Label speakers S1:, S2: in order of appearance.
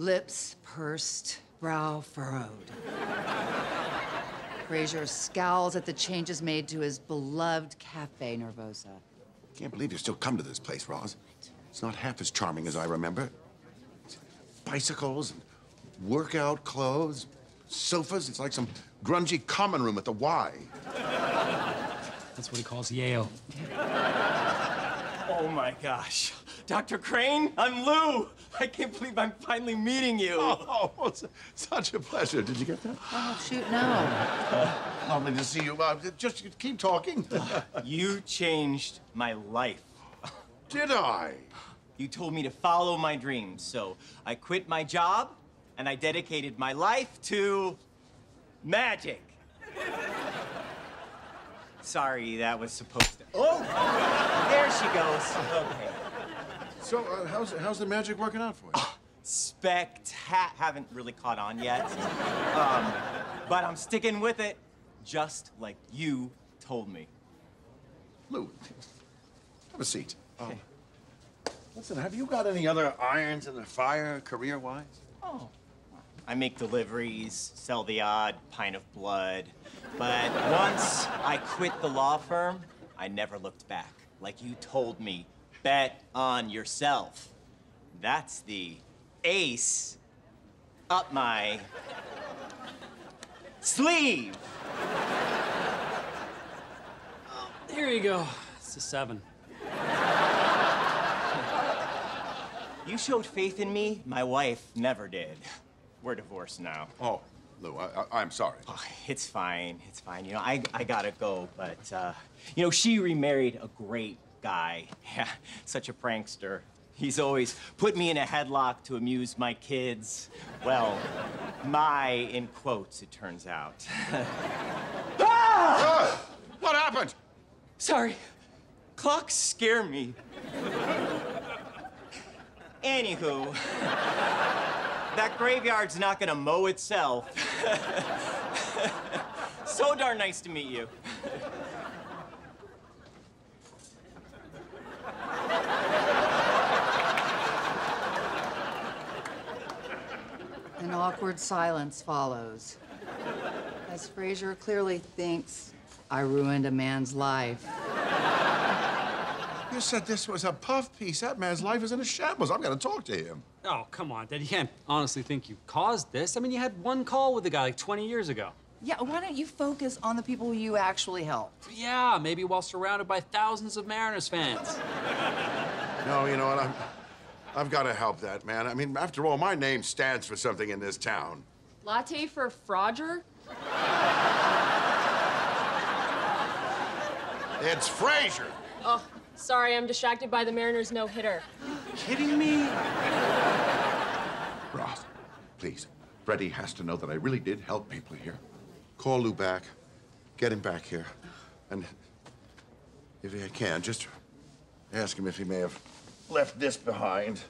S1: Lips pursed, brow furrowed. Frasier scowls at the changes made to his beloved Cafe Nervosa.
S2: Can't believe you still come to this place, Roz. It's not half as charming as I remember. Bicycles and workout clothes, sofas. It's like some grungy common room at the Y.
S3: That's what he calls Yale.
S4: Oh my gosh. Dr. Crane, I'm Lou. I can't believe I'm finally meeting you.
S2: Oh, oh, such a pleasure. Did you get that?
S1: Oh, shoot, no.
S2: Lovely to see you. Uh, just keep talking.
S4: You changed my life.
S2: Did I?
S4: You told me to follow my dreams, so I quit my job and I dedicated my life to magic. Sorry, that was supposed to. Oh, there she goes. Okay.
S2: So, uh, how's, how's the magic working out for you?
S4: Spectat haven't really caught on yet, um, but I'm sticking with it, just like you told me.
S2: Lou, have a seat. Um, listen, have you got any other irons in the fire, career-wise?
S4: Oh. I make deliveries, sell the odd pint of blood. But once I quit the law firm, I never looked back. Like you told me, bet on yourself. That's the ace up my sleeve.
S3: Here you go. It's a seven.
S4: You showed faith in me, my wife never did. We're divorced now.
S2: Oh, Lou, I, I, I'm sorry.
S4: Oh, it's fine. It's fine. You know, I, I gotta go, but, uh, you know, she remarried a great guy. Yeah, such a prankster. He's always put me in a headlock to amuse my kids. Well, my, in quotes, it turns out.
S2: Ah! What happened?
S4: Sorry. Clocks scare me. Anywho, that graveyard's not gonna mow itself. so darn nice to meet you.
S1: Awkward silence follows. As Frasier clearly thinks I ruined a man's life.
S2: You said this was a puff piece. That man's life is in a shambles. I've got to talk to him.
S3: Oh, come on, Dad. You can't honestly think you caused this. I mean, you had one call with the guy like 20 years ago.
S1: Yeah, why don't you focus on the people you actually helped?
S3: Yeah, maybe while surrounded by thousands of Mariners fans.
S2: No, you know what? I'm, I've got to help that man. I mean, after all, my name stands for something in this town.
S5: Latte for Frogger?
S2: It's Frasier.
S5: Oh, sorry, I'm distracted by the Mariners' no hitter.
S4: Kidding me?
S2: Roz, please. Freddie has to know that I really did help people here. Call Lou back. Get him back here. And if you can, just ask him if he may have left this behind.